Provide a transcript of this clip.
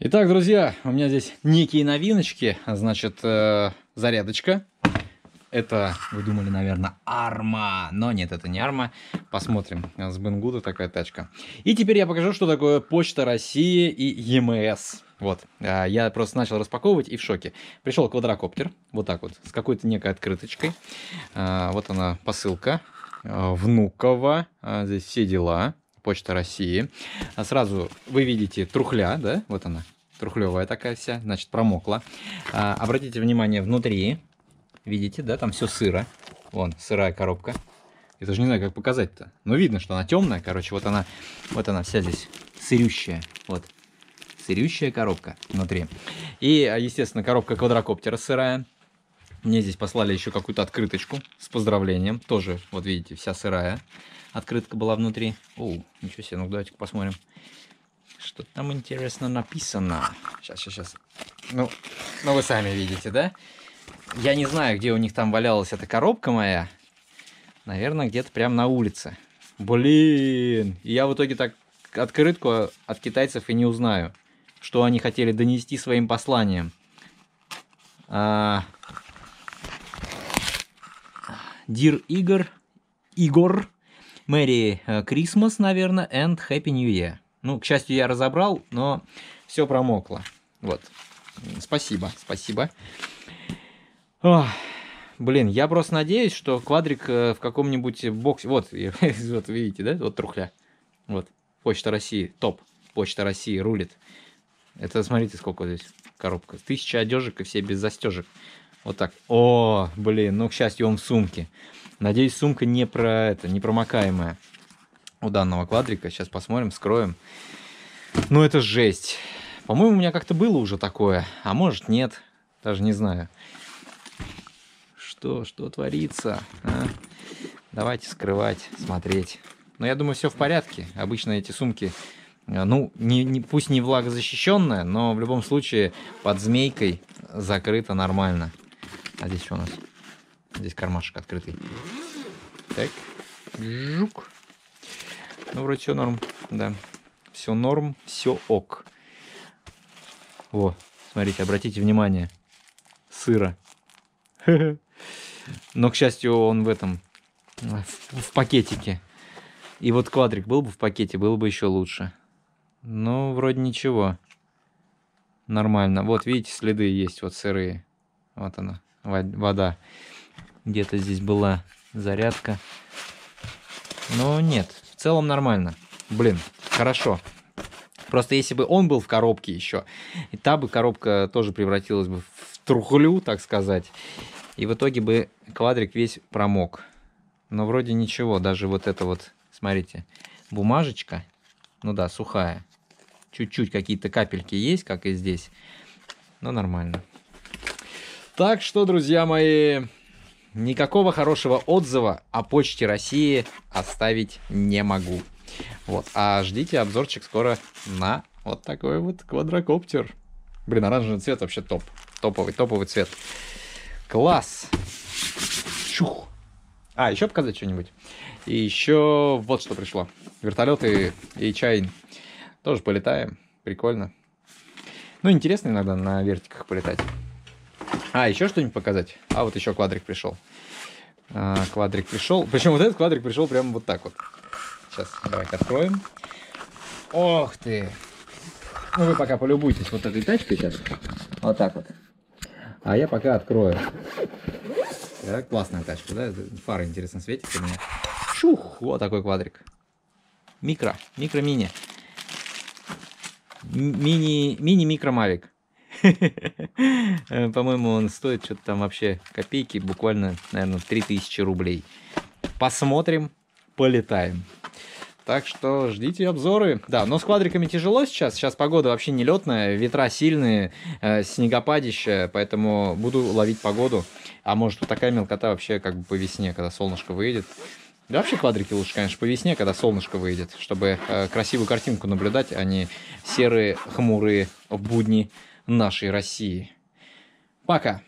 Итак, друзья, у меня здесь некие новиночки. Значит, э, зарядочка. Это, вы думали, наверное, арма. Но нет, это не арма. Посмотрим. С Бенгуда такая тачка. И теперь я покажу, что такое Почта России и ЕМС. Вот. А, я просто начал распаковывать и в шоке. Пришел квадрокоптер. Вот так вот. С какой-то некой открыточкой. А, вот она посылка. А, Внуково. Здесь все дела. Почта России. А сразу вы видите трухля, да? Вот она, трухлевая такая вся, значит, промокла. А, обратите внимание, внутри, видите, да, там все сыро. Вон, сырая коробка. Я даже не знаю, как показать-то. Но видно, что она темная, короче, вот она, вот она вся здесь сырющая. Вот, сырющая коробка внутри. И, естественно, коробка квадрокоптера сырая. Мне здесь послали еще какую-то открыточку с поздравлением. Тоже, вот видите, вся сырая. Открытка была внутри. О, ничего себе, ну давайте посмотрим. Что там интересно написано. Сейчас, сейчас, сейчас. Ну, ну вы сами видите, да? Я не знаю, где у них там валялась эта коробка моя. Наверное, где-то прямо на улице. Блин! Я в итоге так открытку от китайцев и не узнаю, что они хотели донести своим посланием. А... Dear Игорь, Игорь, Merry Christmas, наверное, and Happy New Year. Ну, к счастью, я разобрал, но все промокло. Вот. Спасибо, спасибо. Ох, блин, я просто надеюсь, что квадрик э, в каком-нибудь боксе... Вот, вот видите, да? Вот трухля. Вот. Почта России, топ. Почта России рулит. Это, смотрите, сколько здесь коробка. Тысяча одежек и все без застежек. Вот так. О, блин, ну, к счастью, он в сумке. Надеюсь, сумка не про это, не промокаемая у данного квадрика. Сейчас посмотрим, скроем. Ну, это жесть. По-моему, у меня как-то было уже такое. А может, нет. Даже не знаю. Что, что творится? А? Давайте скрывать, смотреть. Но я думаю, все в порядке. Обычно эти сумки, э, ну, не, не, пусть не влагозащищенная, но в любом случае под змейкой закрыто нормально. А здесь что у нас? Здесь кармашек открытый. Так. Жук. Ну, вроде все норм. Да. Все норм, все ок. Во, смотрите, обратите внимание. Сыро. Но, к счастью, он в этом, в пакетике. И вот квадрик был бы в пакете, было бы еще лучше. Ну, вроде ничего. Нормально. Вот, видите, следы есть вот сырые. Вот она, вода. Где-то здесь была зарядка. Но нет, в целом нормально. Блин, хорошо. Просто если бы он был в коробке еще, и та бы коробка тоже превратилась бы в трухлю, так сказать. И в итоге бы квадрик весь промок. Но вроде ничего, даже вот это вот, смотрите, бумажечка, ну да, сухая. Чуть-чуть какие-то капельки есть, как и здесь, но нормально. Так что, друзья мои, никакого хорошего отзыва о Почте России оставить не могу. Вот, а ждите обзорчик скоро на вот такой вот квадрокоптер. Блин, оранжевый цвет вообще топ. Топовый, топовый цвет. Класс. Чух. А, еще показать что-нибудь. И еще вот что пришло. Вертолеты и чай. Тоже полетаем. Прикольно. Ну, интересно иногда на вертиках полетать. А, еще что-нибудь показать? А, вот еще квадрик пришел. А, квадрик пришел. Причем вот этот квадрик пришел прямо вот так вот. Сейчас, давайте откроем. Ох ты! Ну, вы пока полюбуйтесь вот этой тачкой сейчас. Вот так вот. А я пока открою. Так, классная тачка, да? Фары интересно светится у меня. Шух! Вот такой квадрик. Микро. Микро-мини. Мини-микро-мавик. По-моему, он стоит что-то там вообще копейки, буквально, наверное, 3000 рублей. Посмотрим, полетаем. Так что ждите обзоры. Да, но с квадриками тяжело сейчас. Сейчас погода вообще нелетная, ветра сильные, э, снегопадище, поэтому буду ловить погоду. А может вот такая мелкота вообще как бы по весне, когда солнышко выйдет. Да вообще квадрики лучше, конечно, по весне, когда солнышко выйдет, чтобы э, красивую картинку наблюдать, а не серые, хмурые будни нашей России. Пока!